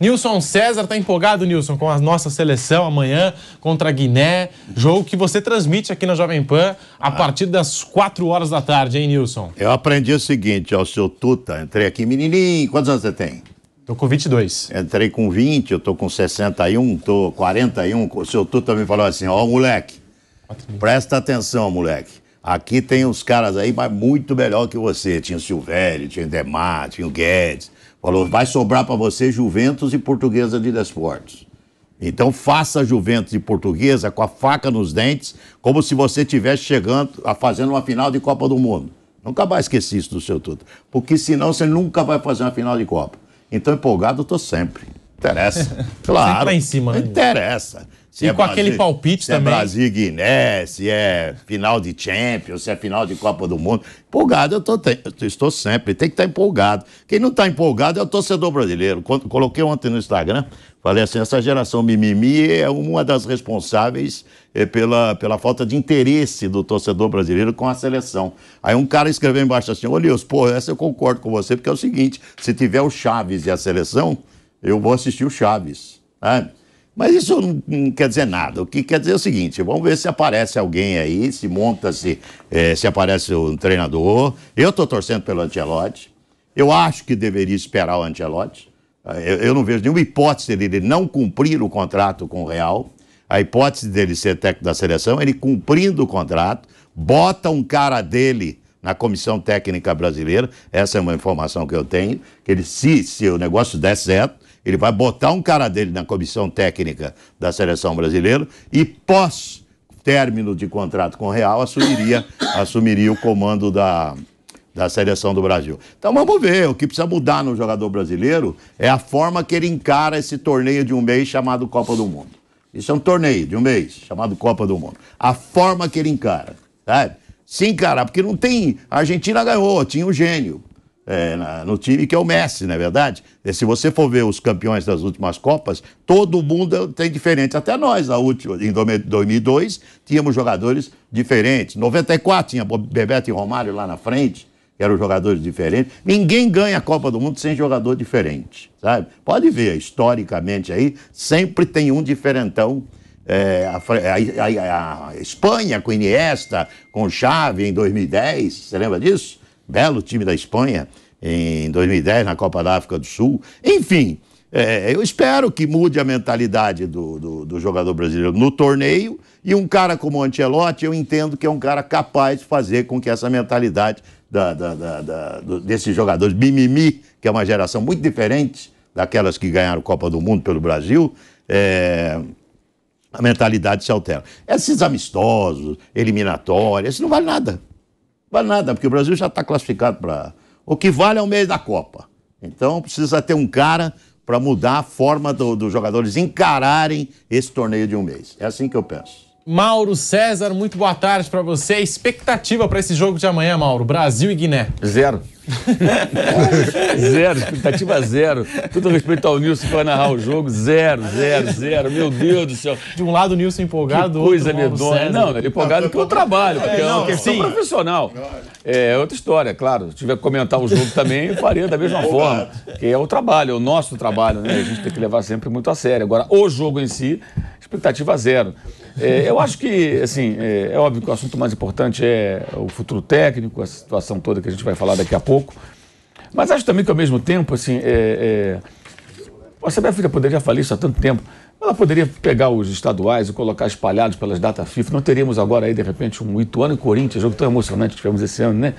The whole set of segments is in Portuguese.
Nilson César tá empolgado, Nilson, com a nossa seleção amanhã contra a Guiné. Jogo que você transmite aqui na Jovem Pan a ah. partir das 4 horas da tarde, hein, Nilson? Eu aprendi o seguinte, ó, seu Tuta, entrei aqui menininho, quantos anos você tem? Tô com 22. Entrei com 20, eu tô com 61, tô 41. O seu Tuta me falou assim, ó, moleque, presta atenção, moleque. Aqui tem uns caras aí, mas muito melhor que você. Tinha o Silvério, tinha o Demar, tinha o Guedes. Falou, vai sobrar para você Juventus e Portuguesa de Desportos. Então faça Juventus e Portuguesa com a faca nos dentes, como se você estivesse chegando, a fazendo uma final de Copa do Mundo. Nunca mais esqueci isso do seu tudo. Porque senão você nunca vai fazer uma final de Copa. Então empolgado eu tô sempre. Interessa. Claro. Sempre em cima, né? Interessa. Se e é com Brasil, aquele palpite se é também. É Brasil e Guiné, se é final de Champions, se é final de Copa do Mundo. Empolgado, eu, tô, eu estou sempre. Tem que estar empolgado. Quem não está empolgado é o torcedor brasileiro. Quando, coloquei ontem no Instagram, falei assim: essa geração mimimi é uma das responsáveis é, pela, pela falta de interesse do torcedor brasileiro com a seleção. Aí um cara escreveu embaixo assim: Ô Nilson, pô, essa eu concordo com você, porque é o seguinte: se tiver o Chaves e a seleção, eu vou assistir o Chaves. Sabe? Mas isso não, não, quer dizer nada. O que quer dizer é o seguinte: vamos ver se aparece alguém aí, se monta-se, é, se aparece um treinador. Eu estou torcendo pelo Ancelotti. Eu acho que deveria esperar o Ancelotti. Eu, eu não vejo nenhuma hipótese dele não cumprir o contrato com o Real. A hipótese dele ser técnico da seleção, ele cumprindo o contrato, bota um cara dele na comissão técnica brasileira. Essa é uma informação que eu tenho. Que ele, se, se o negócio der certo, ele vai botar um cara dele na comissão técnica da seleção brasileira e pós término de contrato com o Real assumiria, assumiria o comando da, da seleção do Brasil. Então vamos ver, o que precisa mudar no jogador brasileiro é a forma que ele encara esse torneio de um mês chamado Copa do Mundo. Isso é um torneio de um mês chamado Copa do Mundo. A forma que ele encara, sabe? Se encarar, porque não tem. A Argentina ganhou, tinha o um gênio é, na, no time, que é o Messi, não é verdade? E se você for ver os campeões das últimas Copas, todo mundo tem diferente. Até nós, a última, em 2002, tínhamos jogadores diferentes. 94 tinha Bebeto e Romário lá na frente, que eram jogadores diferentes. Ninguém ganha a Copa do Mundo sem jogador diferente, sabe? Pode ver, historicamente aí, sempre tem um diferentão. É, a, a, a, Espanha com Iniesta, com Xavi em 2010, você lembra disso? Belo time da Espanha em 2010 na Copa da África do Sul. Enfim, é, eu espero que mude a mentalidade do, do, do, jogador brasileiro no torneio e um cara como o Ancelotti, eu entendo que é um cara capaz de fazer com que essa mentalidade da, da, da, desses jogadores mimimi, que é uma geração muito diferente daquelas que ganharam Copa do Mundo pelo Brasil, é, a mentalidade se altera. Esses amistosos, eliminatórios, isso não vale nada. Vale nada, porque o Brasil já está classificado para o que vale é o mês da Copa. Então precisa ter um cara para mudar a forma dos do jogadores encararem esse torneio de um mês. É assim que eu penso. Mauro César, muito boa tarde para você. Expectativa para esse jogo de amanhã, Mauro? Brasil e Guiné. Zero. zero, expectativa zero. Tudo respeito ao Nilson que vai narrar o jogo, zero, zero, zero. Meu Deus do céu. De um lado o Nilson empolgado, que coisa medonha. Não, ele empolgado porque eu trabalho, porque é, é uma questão sim. profissional. É outra história, claro. Se tiver que comentar o jogo também, eu faria da mesma forma. Que é o trabalho, é o nosso trabalho, né? A gente tem que levar sempre muito a sério. Agora, o jogo em si, expectativa zero. É, eu acho que, assim, é, é, óbvio que o assunto mais importante é o futuro técnico, a situação toda que a gente vai falar daqui a pouco. Mas acho também que, ao mesmo tempo, assim, é, é, a CBF já poderia, falei isso há tanto tempo, ela poderia pegar os estaduais e colocar espalhados pelas datas FIFA. Não teríamos agora aí, de repente, um Ituano e Corinthians, jogo tão emocionante que tivemos esse ano, né?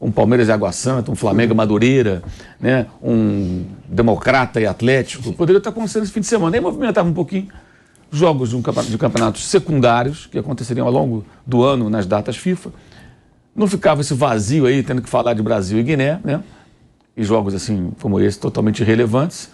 Um Palmeiras e Água Santa, um Flamengo e Madureira, né? um Democrata e Atlético. Poderia estar acontecendo esse fim de semana. Aí movimentava um pouquinho jogos de, campeonato, de campeonatos secundários, que aconteceriam ao longo do ano nas datas FIFA. Não ficava esse vazio aí, tendo que falar de Brasil e Guiné, né? E jogos assim como esse, totalmente irrelevantes.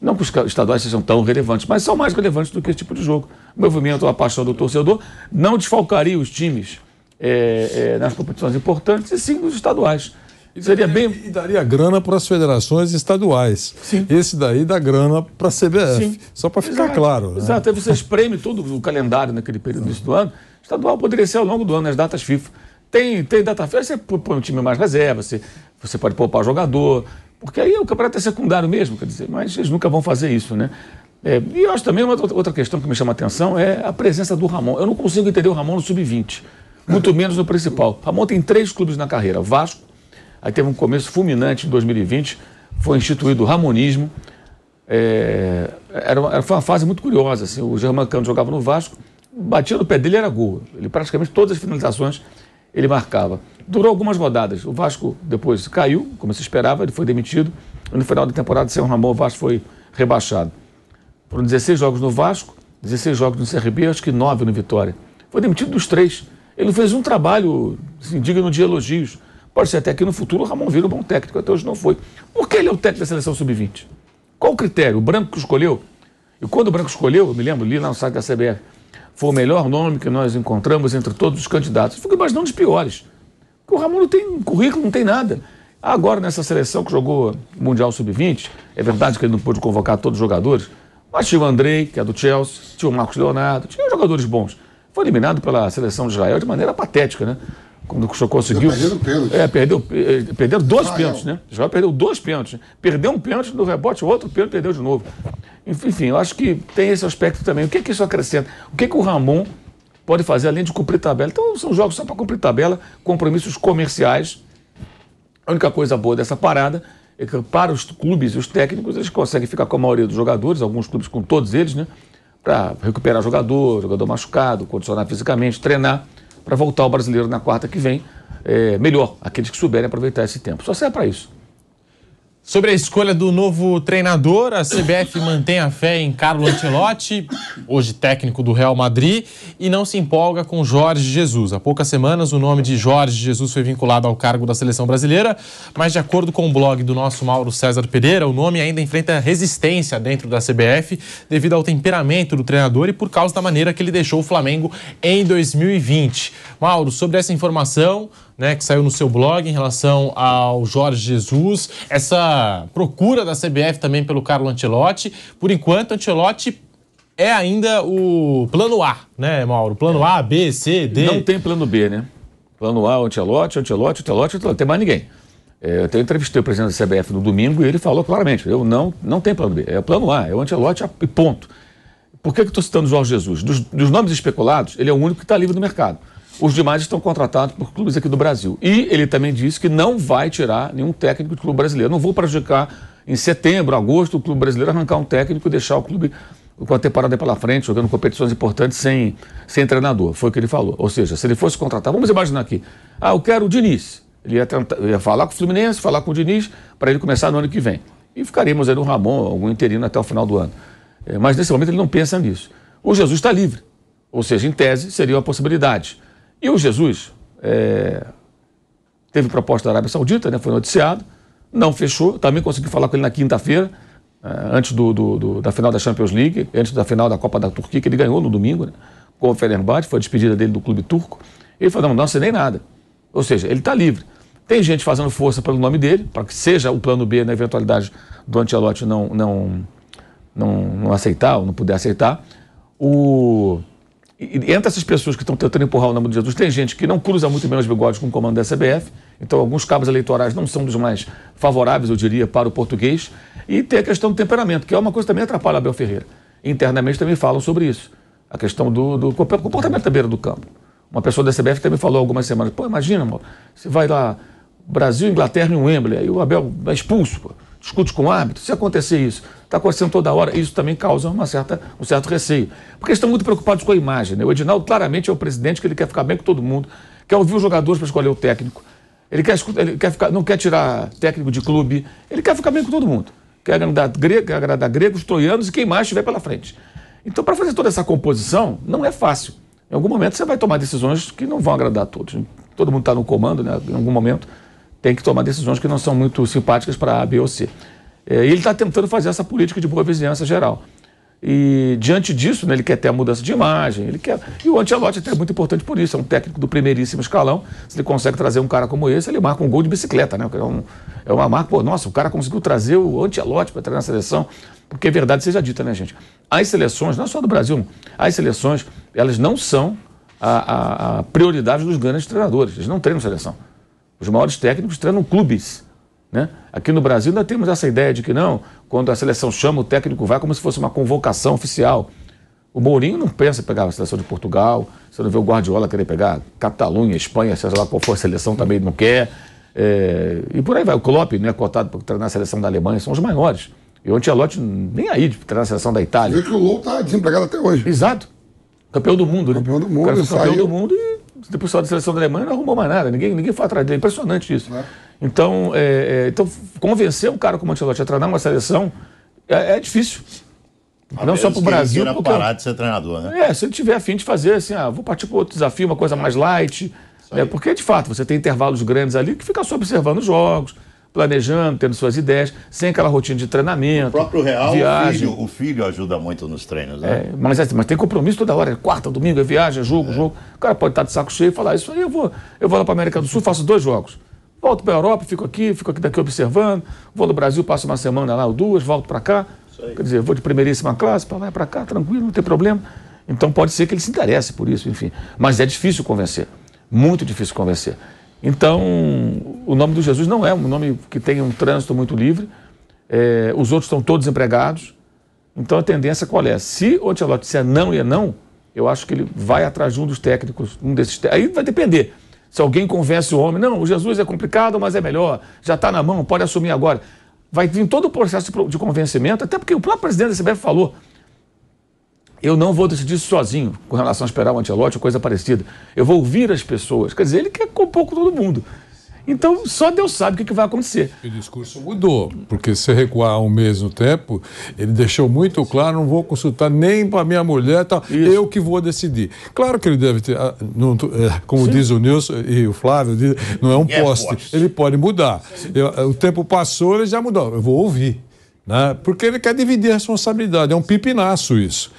Não que os estaduais sejam tão relevantes, mas são mais relevantes do que esse tipo de jogo. O movimento, a paixão do torcedor não desfalcaria os times é, é, nas competições importantes e sim nos estaduais. E Seria bem. E daria grana para as federações estaduais. Sim. Esse daí dá grana para a CBF. Sim. Só para ficar Exato. claro. Né? Exato. Aí você espreme todo o calendário naquele período do ano. Estadual poderia ser ao longo do ano, nas datas FIFA. Tem, tem data FIFA, você põe um time mais reserva, você, você pode poupar jogador. Porque aí o campeonato é secundário mesmo, quer dizer, mas eles nunca vão fazer isso, né? É, e eu acho também uma outra questão que me chama a atenção é a presença do Ramon. Eu não consigo entender o Ramon no sub-20, muito menos no principal. Ramon tem três clubes na carreira: Vasco, aí teve um começo fulminante em 2020, foi instituído o Ramonismo. É, era, uma, foi uma fase muito curiosa. Assim, o Germancano jogava no Vasco, batia no pé dele era gol. Ele praticamente todas as finalizações ele marcava. Durou algumas rodadas. O Vasco depois caiu, como se esperava, ele foi demitido. No final da temporada, sem o Ramon, o Vasco foi rebaixado. Foram 16 jogos no Vasco, 16 jogos no CRB, acho que 9 no Vitória. Foi demitido dos três. Ele fez um trabalho assim, digno de elogios. Pode ser até que no futuro o Ramon vira um bom técnico, até hoje não foi. Por que ele é o técnico da seleção sub-20? Qual o critério? O Branco que escolheu? E quando o Branco escolheu, eu me lembro, li lá no site da CBF, foi o melhor nome que nós encontramos entre todos os candidatos. Eu fico imaginando os piores. Porque o Ramon não tem currículo, não tem nada. Agora, nessa seleção que jogou Mundial Sub-20, é verdade que ele não pôde convocar todos os jogadores, mas tinha o Andrei, que é do Chelsea, tinha o Marcos Leonardo, tinha jogadores bons. Foi eliminado pela seleção de Israel de maneira patética, né? Quando o conseguiu. Perderam pênalti. É, perdeu, eh, perderam dois pênaltis, né? Israel perdeu dois pênaltis. Perdeu um pênalti no rebote, outro pênalti perdeu de novo. Enfim, eu acho que tem esse aspecto também. O que, é que isso acrescenta? O que, é que o Ramon pode fazer além de cumprir tabela? Então, são jogos só para cumprir tabela, compromissos comerciais. A única coisa boa dessa parada é que para os clubes e os técnicos, eles conseguem ficar com a maioria dos jogadores, alguns clubes com todos eles, né? Para recuperar jogador, jogador machucado, condicionar fisicamente, treinar, para voltar ao brasileiro na quarta que vem, é, melhor, aqueles que souberem aproveitar esse tempo. Só serve para isso. Sobre a escolha do novo treinador, a CBF mantém a fé em Carlo Ancelotti, hoje técnico do Real Madrid, e não se empolga com Jorge Jesus. Há poucas semanas, o nome de Jorge Jesus foi vinculado ao cargo da seleção brasileira, mas, de acordo com o blog do nosso Mauro César Pereira, o nome ainda enfrenta resistência dentro da CBF devido ao temperamento do treinador e por causa da maneira que ele deixou o Flamengo em 2020. Mauro, sobre essa informação né, que saiu no seu blog em relação ao Jorge Jesus, essa procura da CBF também pelo Carlo Ancelotti. Por enquanto, Ancelotti é ainda o plano A, né, Mauro? Plano A, B, C, D. Não tem plano B, né? Plano A, Ancelotti, Ancelotti, Ancelotti, não tem mais ninguém. É, eu até entrevistei o presidente da CBF no domingo e ele falou claramente: eu não, não tem plano B, é plano A, é o Ancelotti e ponto. Por que, que eu estou citando o Jorge Jesus? Dos, dos nomes especulados, ele é o único que está livre no mercado. Os demais estão contratados por clubes aqui do Brasil. E ele também disse que não vai tirar nenhum técnico do clube brasileiro. Não vou prejudicar em setembro, agosto, o clube brasileiro arrancar um técnico e deixar o clube com a temporada pela frente, jogando competições importantes sem, sem treinador. Foi o que ele falou. Ou seja, se ele fosse contratar, vamos imaginar aqui. Ah, eu quero o Diniz. Ele ia, tentar, ia falar com o Fluminense, falar com o Diniz, para ele começar no ano que vem. E ficaríamos aí no Ramon, algum interino até o final do ano. É, mas nesse momento ele não pensa nisso. O Jesus está livre. Ou seja, em tese, seria uma possibilidade. E o Jesus é, teve proposta da Arábia Saudita, né, foi noticiado, não fechou. Também consegui falar com ele na quinta-feira, é, antes do, do, do, da final da Champions League, antes da final da Copa da Turquia, que ele ganhou no domingo, né, com o Fenerbahçe, foi a despedida dele do clube turco. Ele falou: não, não assinei nada. Ou seja, ele está livre. Tem gente fazendo força pelo nome dele, para que seja o plano B na eventualidade do Antelote não, não, não, não aceitar ou não puder aceitar. O e, entre essas pessoas que estão tentando empurrar o nome de Jesus, tem gente que não cruza muito bem os bigodes com o comando da CBF, então alguns cabos eleitorais não são dos mais favoráveis, eu diria, para o português. E tem a questão do temperamento, que é uma coisa que também atrapalha Abel Ferreira. Internamente também falam sobre isso. A questão do, do comportamento da beira do campo. Uma pessoa da CBF também falou algumas semanas, pô, imagina, amor, você vai lá, Brasil, Inglaterra e um Wembley, aí o Abel é expulso, pô discute com o árbitro, se acontecer isso, está acontecendo toda hora, isso também causa uma certa, um certo receio. Porque eles estão muito preocupados com a imagem. Né? O Edinaldo claramente é o presidente que ele quer ficar bem com todo mundo, quer ouvir os jogadores para escolher o técnico, ele, quer, ele quer ficar, não quer tirar técnico de clube, ele quer ficar bem com todo mundo. Quer agradar, grego, quer agradar gregos, troianos e quem mais estiver pela frente. Então, para fazer toda essa composição, não é fácil. Em algum momento você vai tomar decisões que não vão agradar a todos. Todo mundo está no comando, né? em algum momento tem que tomar decisões que não são muito simpáticas para A, B ou C. É, ele está tentando fazer essa política de boa vizinhança geral. E diante disso, né, ele quer ter a mudança de imagem, ele quer. E o Ancelotti é muito importante por isso, é um técnico do primeiríssimo escalão. Se ele consegue trazer um cara como esse, ele marca um gol de bicicleta, né? É, um, é uma marca, pô, nossa, o cara conseguiu trazer o Ancelotti para treinar a seleção. Porque é verdade seja dita, né, gente? As seleções, não só do Brasil, as seleções, elas não são a, a, a prioridade dos grandes treinadores. Eles não treinam seleção. Os maiores técnicos treinam clubes. Né? Aqui no Brasil nós temos essa ideia de que não, quando a seleção chama, o técnico vai como se fosse uma convocação oficial. O Mourinho não pensa em pegar a seleção de Portugal, você não vê o Guardiola querer pegar Catalunha, Espanha, seja lá qual for a seleção, também não quer. É, e por aí vai. O Klopp não é cotado para treinar a seleção da Alemanha, são os maiores. E o Ancelotti nem aí de treinar a seleção da Itália. Vê que o Lou está desempregado até hoje. Exato. Campeão do mundo, né? Campeão do mundo, O cara campeão saiu. do mundo e depois saiu da seleção da Alemanha não arrumou mais nada. Ninguém, ninguém foi atrás dele. Impressionante isso. É. Então, é, é, então, convencer um cara como o Ancelotti a treinar uma seleção é, é difícil. não só para o Brasil, Ele porque... parar de ser treinador, né? É, se ele tiver afim de fazer assim, ah, vou partir para outro desafio, uma coisa mais light. É, porque, de fato, você tem intervalos grandes ali que fica só observando os jogos, planejando, tendo suas ideias, sem aquela rotina de treinamento. O próprio Real, o viagem. filho, o filho ajuda muito nos treinos, né? É, mas, é, mas tem compromisso toda hora, é quarta, domingo, é viagem, é jogo, jogo. O cara pode estar de saco cheio e falar, isso aí eu vou, eu vou lá para América do Sul, faço dois jogos. Volto para a Europa, fico aqui, fico aqui daqui observando, vou no Brasil, passo uma semana lá ou duas, volto para cá. Quer dizer, vou de primeiríssima classe, para lá e para cá, tranquilo, não tem problema. Então pode ser que ele se interesse por isso, enfim. Mas é difícil convencer, muito difícil convencer. Então, o nome do Jesus não é um nome que tem um trânsito muito livre. É, os outros estão todos empregados. Então a tendência qual é? Se o Ancelotti disser não e é não, eu acho que ele vai atrás de um dos técnicos, um desses Aí vai depender. Se alguém convence o homem, não, o Jesus é complicado, mas é melhor, já está na mão, pode assumir agora. Vai vir todo o processo de convencimento, até porque o próprio presidente da CBF falou. Eu não vou decidir sozinho com relação a esperar o Ancelotti ou coisa parecida. Eu vou ouvir as pessoas. Quer dizer, ele quer compor com todo mundo. Então, só Deus sabe o que, vai acontecer. O discurso mudou, porque se recuar um mês no tempo, ele deixou muito claro, não vou consultar nem para minha mulher, tal, eu que vou decidir. Claro que ele deve ter, ah, não é, como diz o Nilson e o Flávio, não é um É poste, poste. ele pode mudar. Eu- o tempo passou, ele já mudou, eu vou ouvir. Né? Porque ele quer dividir a responsabilidade, é um pipinaço isso.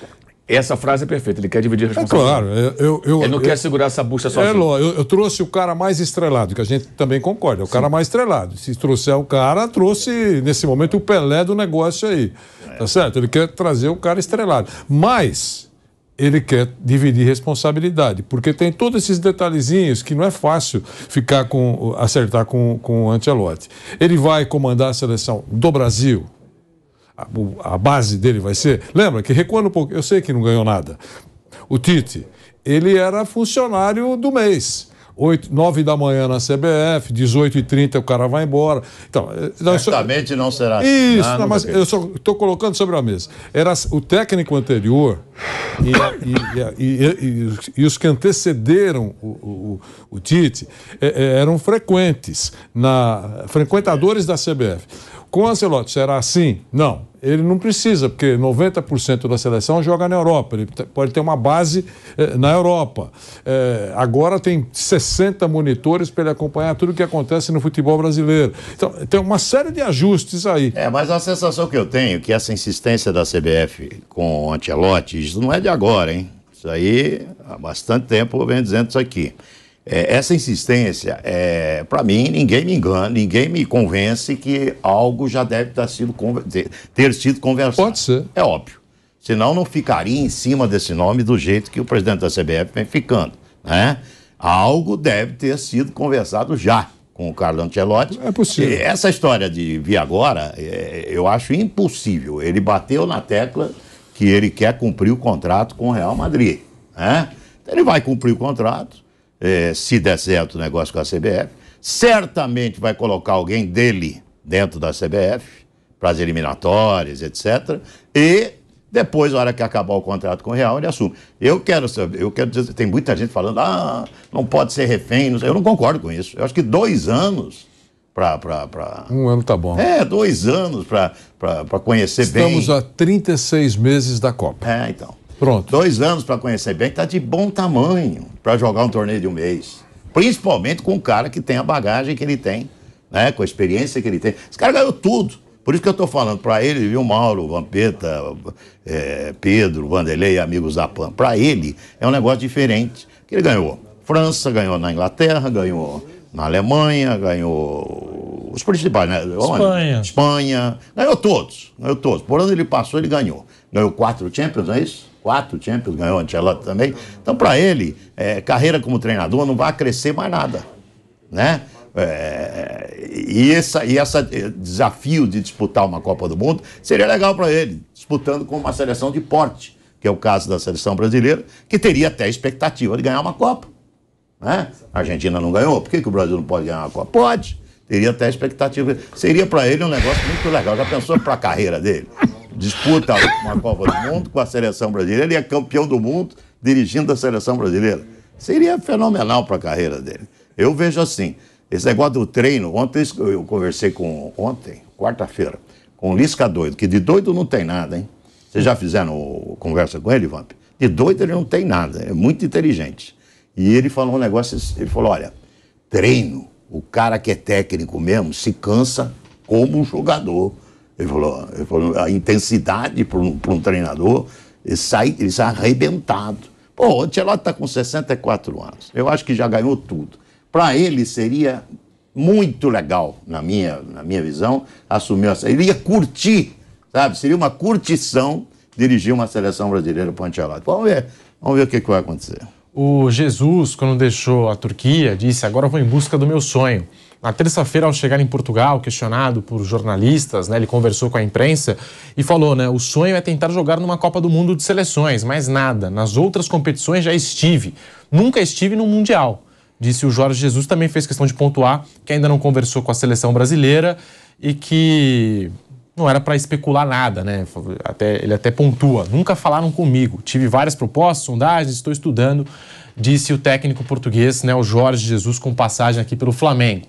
Essa frase é perfeita, ele quer dividir a É responsabilidade. claro, eu, eu, Ele não eu- quer segurar essa bucha É, sozinho. Ló, eu, eu trouxe o cara mais estrelado, que a gente também concorda, é o cara mais estrelado. Se trouxer o cara, trouxe, nesse momento, o Pelé do negócio aí. Tá certo? Ele quer trazer o cara estrelado. Mas ele quer dividir responsabilidade, porque tem todos esses detalhezinhos que não é fácil ficar com, acertar com, com o Ancelotti. Ele vai comandar a seleção do Brasil, a, base dele vai ser. Lembra que recuando um pouco, eu sei que não ganhou nada. O Tite, ele era funcionário do mês. 8, 9 da manhã na CBF, 18 e 30 o cara vai embora. Então, eh, só- Certamente não será assim. isso, Ah, não, nunca mas eu só estou colocando sobre a mesa. Era o técnico anterior e, e- e- os- e os que antecederam o, o- o Tite eh, eh, eram frequentes, na, frequentadores da CBF. Com o Ancelotti será assim? Não. Ele não precisa, porque 90% da seleção joga na Europa. Ele pode ter uma base eh, na Europa. Eh, agora tem 60 monitores para ele acompanhar tudo o que acontece no futebol brasileiro. Então, tem uma série de ajustes aí. É, mas a sensação que eu tenho é que essa insistência da CBF com o Ancelotti, isso não é de agora, hein? Isso aí, há bastante tempo eu venho dizendo isso aqui. É, essa insistência, é, para mim, ninguém me engana, ninguém me convence que algo já deve ter sido, conver- ter- sido conversado. Pode ser. É óbvio. Senão não ficaria em cima desse nome do jeito que o presidente da CBF vem ficando. Né? Algo deve ter sido conversado já com o Carlo Ancelotti. É possível. Essa história de vir agora, é, eu acho impossível. Ele bateu na tecla que ele quer cumprir o contrato com o Real Madrid. Né? Então ele vai cumprir o contrato, é, se der certo o negócio com a CBF. Certamente vai colocar alguém dele dentro da CBF para as eliminatórias, etc. E depois, na hora que acabar o contrato com o Real, ele assume. Eu quero saber, eu quero dizer, tem muita gente falando, ah, não pode ser refém. não. Eu não concordo com isso. Eu acho que dois anos para. Um ano tá bom. É, dois anos para conhecer bem. Estamos a 36 meses da Copa. É, então. Pronto. Dois anos para conhecer bem, tá de bom tamanho para jogar um torneio de um mês. Principalmente com um cara que tem a bagagem que ele tem, né? com a experiência que ele tem. Esse cara ganhou tudo. Por isso que eu estou falando para ele, viu, Mauro, Vampeta, é, Pedro, Vanderlei, amigos da PAN. Para ele é um negócio diferente. Que ele ganhou França, ganhou na Inglaterra, ganhou na Alemanha, ganhou os principais, né? Espanha. Espanha, ganhou todos, ganhou todos. Por onde ele passou, ele ganhou. Ganhou quatro Champions, não é isso? Quatro Champions, ganhou o Ancelotti também. Então, para ele, é, carreira como treinador não vai crescer mais nada, né? É, e esse e essa desafio de disputar uma Copa do Mundo seria legal para ele, disputando com uma seleção de porte, que é o caso da seleção brasileira, que teria até expectativa de ganhar uma Copa. Né? A Argentina não ganhou, por que, que o Brasil não pode ganhar uma Copa? Pode, teria até expectativa. Seria para ele um negócio muito legal. Já pensou para a carreira dele? Disputa uma Copa do Mundo com a seleção brasileira, ele é campeão do mundo dirigindo a seleção brasileira. Seria fenomenal para a carreira dele. Eu vejo assim. Esse negócio do treino, ontem eu conversei com, ontem, quarta-feira, com o Lisca doido, que de doido não tem nada, hein? Vocês já fizeram conversa com ele, Vamp? De doido ele não tem nada, é muito inteligente. E ele falou um negócio, ele falou, olha, treino, o cara que é técnico mesmo se cansa como um jogador. Ele falou, ele falou a intensidade para um, um, treinador, ele sai, ele sai arrebentado. Pô, o Ancelotti está com 64 anos, eu acho que já ganhou tudo para ele seria muito legal, na minha, na minha visão, assumir essa. Ele ia curtir, sabe? Seria uma curtição dirigir uma seleção brasileira para o Ancelotti. Vamos ver, vamos ver o que, que vai acontecer. O Jesus, quando deixou a Turquia, disse: Agora vou em busca do meu sonho. Na terça-feira, ao chegar em Portugal, questionado por jornalistas, né, ele conversou com a imprensa e falou: né, o sonho é tentar jogar numa Copa do Mundo de seleções, mais nada. Nas outras competições já estive. Nunca estive no Mundial disse o Jorge Jesus, também fez questão de pontuar que ainda não conversou com a seleção brasileira e que não era para especular nada, né? Até, ele até pontua. Nunca falaram comigo. Tive várias propostas, sondagens, estou estudando, disse o técnico português, né, o Jorge Jesus, com passagem aqui pelo Flamengo.